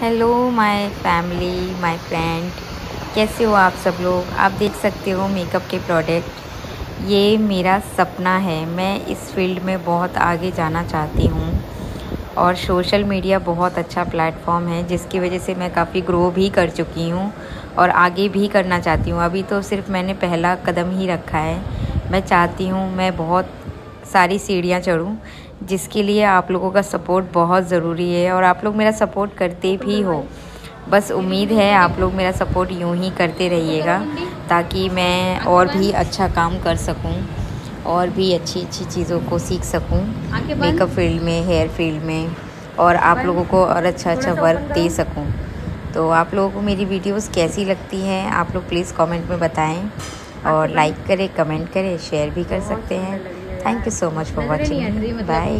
Hello my family my friend कैसे हो आप सब लोग? आप देख सकते हो मेकअप के प्रोडक्ट ये मेरा सपना है। मैं इस फ़ील्ड में बहुत आगे जाना चाहती हूँ। और सोशल मीडिया बहुत अच्छा प्लेटफॉर्म है, जिसकी वजह से मैं काफ़ी ग्रो भी कर चुकी हूँ और आगे भी करना चाहती हूँ। अभी तो सिर्फ़ मैंने पहला कदम ही रखा है। मैं चाहती हूँ मैं बहुत सारी सीढ़ियाँ चढ़ूँ। जिसके लिए आप लोगों का सपोर्ट बहुत ज़रूरी है और आप लोग मेरा सपोर्ट करते भी हो। बस उम्मीद है आप लोग मेरा सपोर्ट यूँ ही करते रहिएगा ताकि मैं और भी अच्छा काम कर सकूँ और भी अच्छी अच्छी चीज़ों को सीख सकूँ मेकअप फ़ील्ड में हेयर फ़ील्ड में और आप लोगों को और अच्छा अच्छा वर्क दे सकूँ। तो आप लोगों को मेरी वीडियोस कैसी लगती हैं आप लोग प्लीज़ कमेंट में बताएँ। और लाइक करें कमेंट करें शेयर भी कर सकते हैं। Thank you so much for watching bye